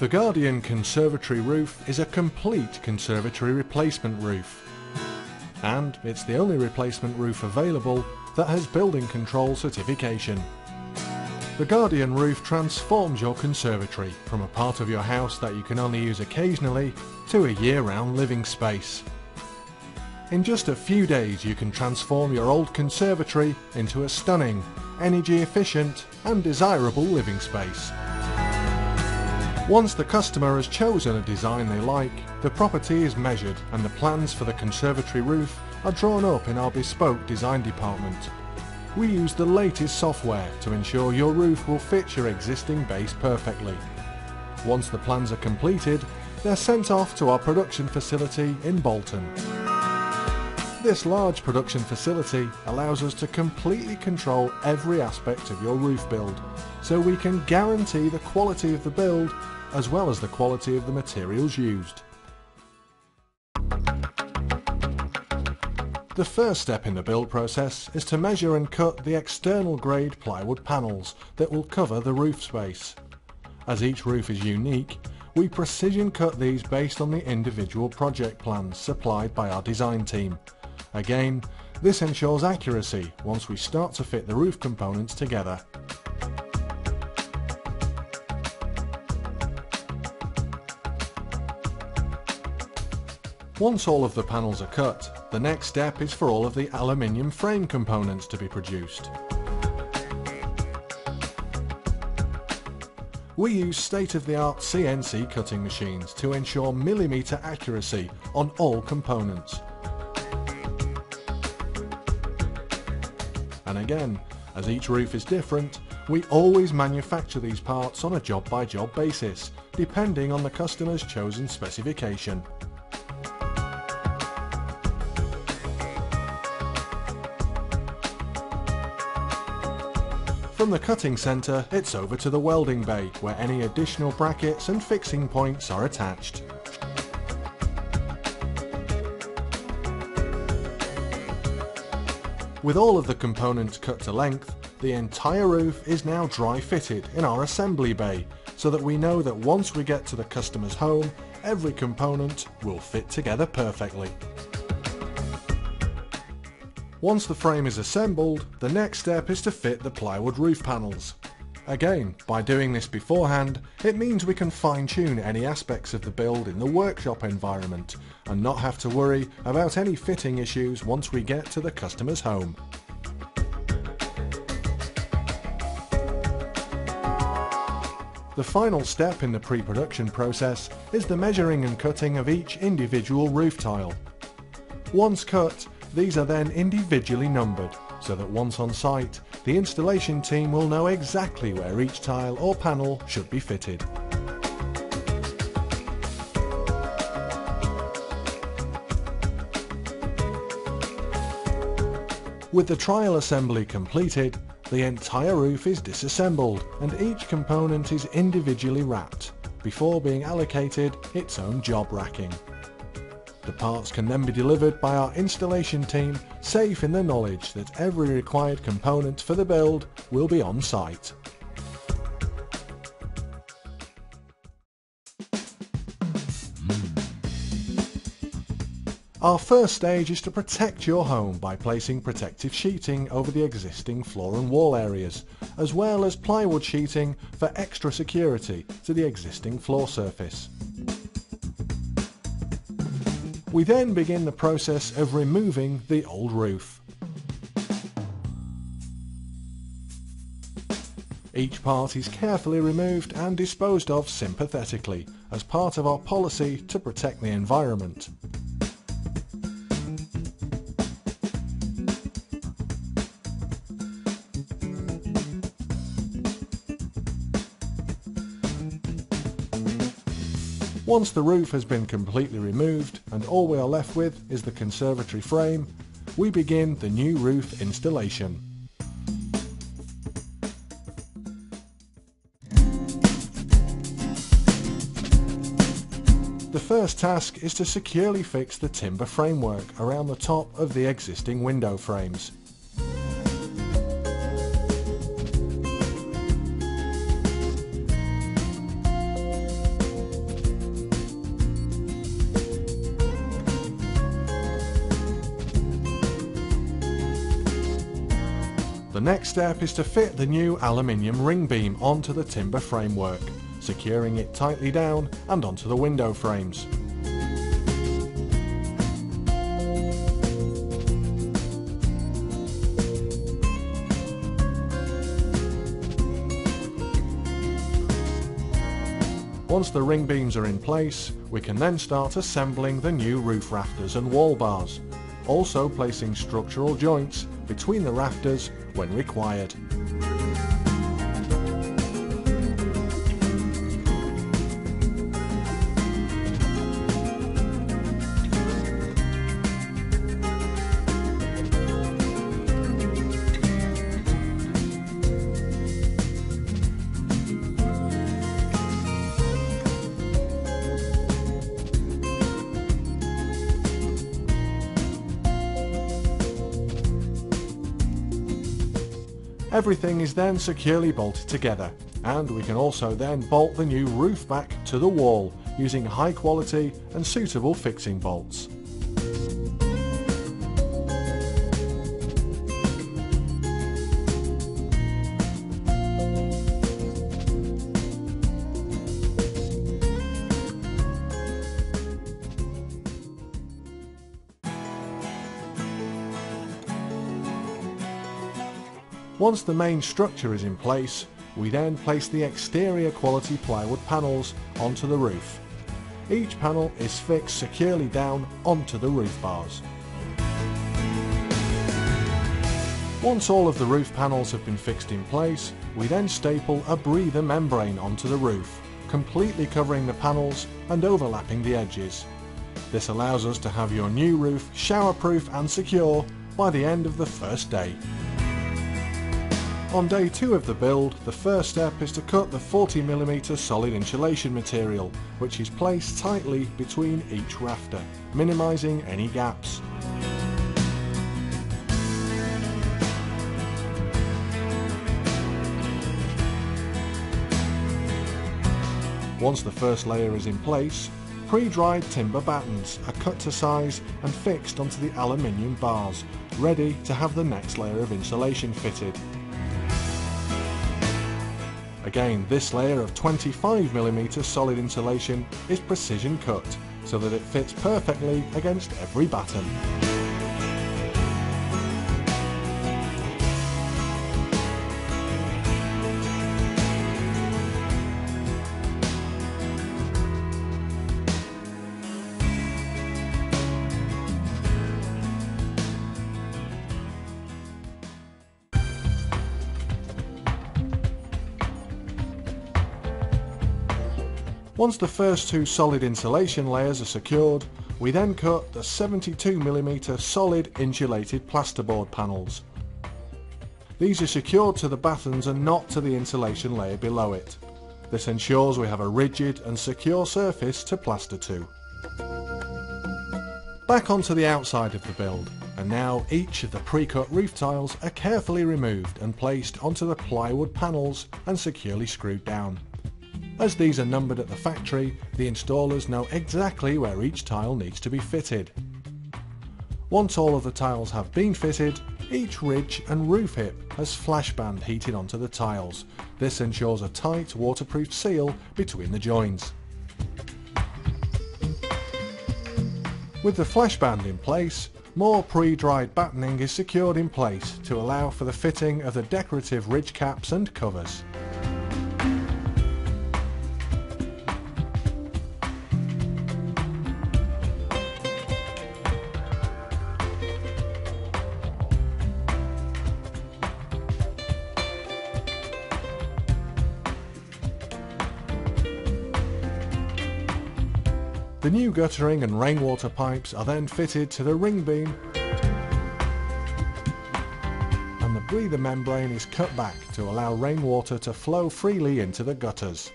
The Guardian Conservatory roof is a complete conservatory replacement roof. And it's the only replacement roof available that has building control certification. The Guardian roof transforms your conservatory from a part of your house that you can only use occasionally to a year-round living space. In just a few days you can transform your old conservatory into a stunning, energy efficient and desirable living space. Once the customer has chosen a design they like, the property is measured and the plans for the conservatory roof are drawn up in our bespoke design department. We use the latest software to ensure your roof will fit your existing base perfectly. Once the plans are completed, they're sent off to our production facility in Bolton. This large production facility allows us to completely control every aspect of your roof build, so we can guarantee the quality of the build as well as the quality of the materials used. The first step in the build process is to measure and cut the external grade plywood panels that will cover the roof space. As each roof is unique, we precision cut these based on the individual project plans supplied by our design team. Again, this ensures accuracy once we start to fit the roof components together. Once all of the panels are cut, the next step is for all of the aluminium frame components to be produced. We use state-of-the-art CNC cutting machines to ensure millimetre accuracy on all components. And again, as each roof is different, we always manufacture these parts on a job-by-job -job basis, depending on the customer's chosen specification. From the cutting centre, it's over to the welding bay, where any additional brackets and fixing points are attached. With all of the components cut to length, the entire roof is now dry fitted in our assembly bay, so that we know that once we get to the customer's home, every component will fit together perfectly. Once the frame is assembled, the next step is to fit the plywood roof panels. Again, by doing this beforehand, it means we can fine-tune any aspects of the build in the workshop environment and not have to worry about any fitting issues once we get to the customer's home. The final step in the pre-production process is the measuring and cutting of each individual roof tile. Once cut, these are then individually numbered, so that once on site, the installation team will know exactly where each tile or panel should be fitted. With the trial assembly completed, the entire roof is disassembled and each component is individually wrapped, before being allocated its own job racking. The parts can then be delivered by our installation team, safe in the knowledge that every required component for the build will be on site. Hmm. Our first stage is to protect your home by placing protective sheeting over the existing floor and wall areas, as well as plywood sheeting for extra security to the existing floor surface. We then begin the process of removing the old roof. Each part is carefully removed and disposed of sympathetically as part of our policy to protect the environment. Once the roof has been completely removed and all we are left with is the conservatory frame, we begin the new roof installation. The first task is to securely fix the timber framework around the top of the existing window frames. Next step is to fit the new aluminium ring beam onto the timber framework, securing it tightly down and onto the window frames. Once the ring beams are in place, we can then start assembling the new roof rafters and wall bars, also placing structural joints between the rafters when required. Everything is then securely bolted together and we can also then bolt the new roof back to the wall using high quality and suitable fixing bolts. Once the main structure is in place, we then place the exterior quality plywood panels onto the roof. Each panel is fixed securely down onto the roof bars. Once all of the roof panels have been fixed in place, we then staple a breather membrane onto the roof, completely covering the panels and overlapping the edges. This allows us to have your new roof showerproof and secure by the end of the first day. On day 2 of the build, the first step is to cut the 40mm solid insulation material, which is placed tightly between each rafter, minimising any gaps. Once the first layer is in place, pre-dried timber battens are cut to size and fixed onto the aluminium bars, ready to have the next layer of insulation fitted. Again, this layer of 25mm solid insulation is precision cut so that it fits perfectly against every batten. Once the first two solid insulation layers are secured, we then cut the 72mm solid insulated plasterboard panels. These are secured to the battens and not to the insulation layer below it. This ensures we have a rigid and secure surface to plaster to. Back onto the outside of the build, and now each of the pre-cut roof tiles are carefully removed and placed onto the plywood panels and securely screwed down. As these are numbered at the factory, the installers know exactly where each tile needs to be fitted. Once all of the tiles have been fitted, each ridge and roof hip has flashband heated onto the tiles. This ensures a tight waterproof seal between the joins. With the flashband in place, more pre-dried battening is secured in place to allow for the fitting of the decorative ridge caps and covers. The new guttering and rainwater pipes are then fitted to the ring beam and the breather membrane is cut back to allow rainwater to flow freely into the gutters.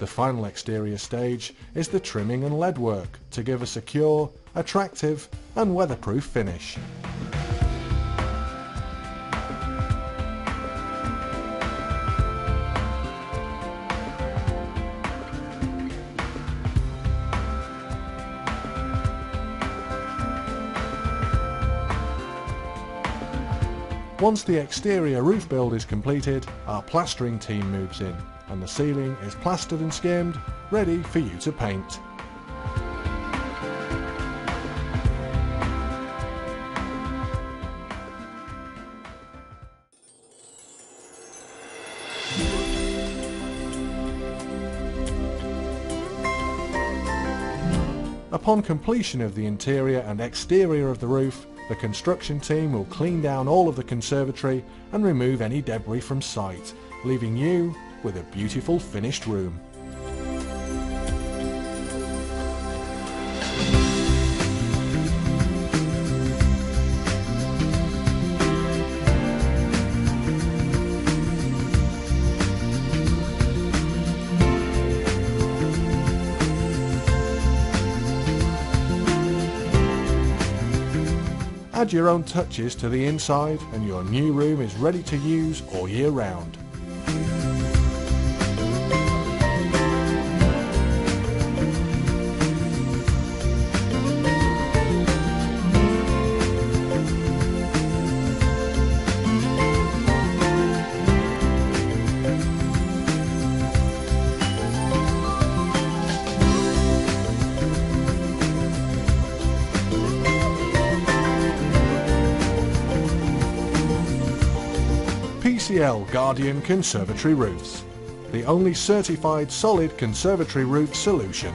The final exterior stage is the trimming and lead work to give a secure, attractive and weatherproof finish. Once the exterior roof build is completed, our plastering team moves in and the ceiling is plastered and skimmed, ready for you to paint. Upon completion of the interior and exterior of the roof, the construction team will clean down all of the conservatory and remove any debris from site, leaving you with a beautiful finished room. Add your own touches to the inside and your new room is ready to use all year round. PCL Guardian Conservatory Roofs, the only certified solid conservatory roof solution.